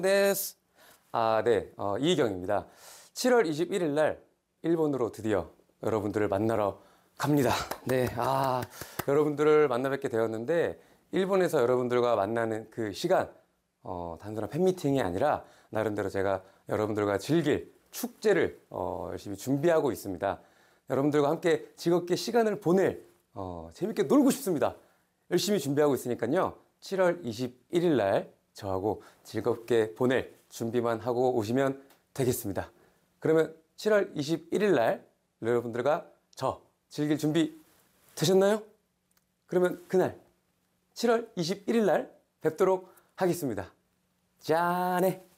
데스. 아, 네. 어, 이희경입니다. 7월 21일 날 일본으로 드디어 여러분들을 만나러 갑니다. 네. 아, 여러분들을 만나 뵙게 되었는데 일본에서 여러분들과 만나는 그 시간 어, 단순한 팬미팅이 아니라 나름대로 제가 여러분들과 즐길 축제를 어, 열심히 준비하고 있습니다. 여러분들과 함께 즐겁게 시간을 보낼 어, 재밌게 놀고 싶습니다. 열심히 준비하고 있으니까요. 7월 21일 날 저하고 즐겁게 보낼 준비만 하고 오시면 되겠습니다. 그러면 7월 21일 날 여러분들과 저 즐길 준비 되셨나요? 그러면 그날 7월 21일 날 뵙도록 하겠습니다. 짠해!